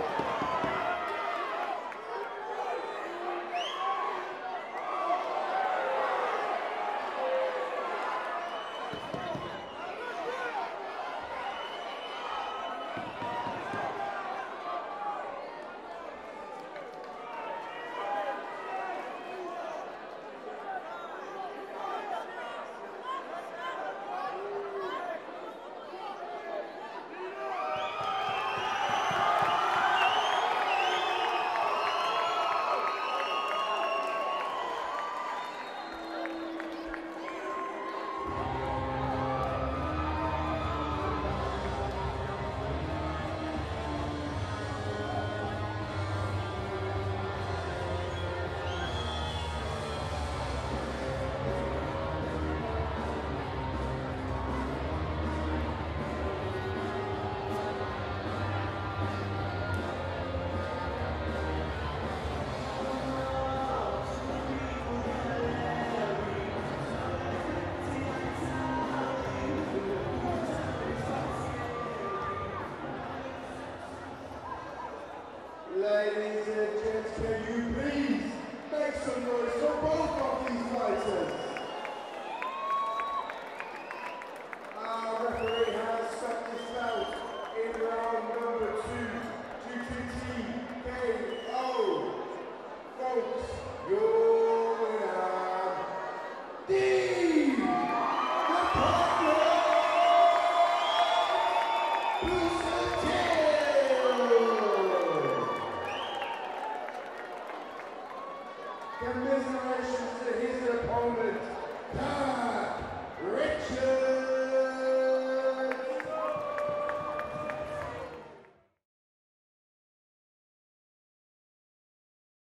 Ladies and gents, can you please make some noise for both of these fighters? Our referee has set this belt in round number two due to TKO. Folks, your winner, Dean Busuttil. Commiserations to his opponent, ah, Pat Richards.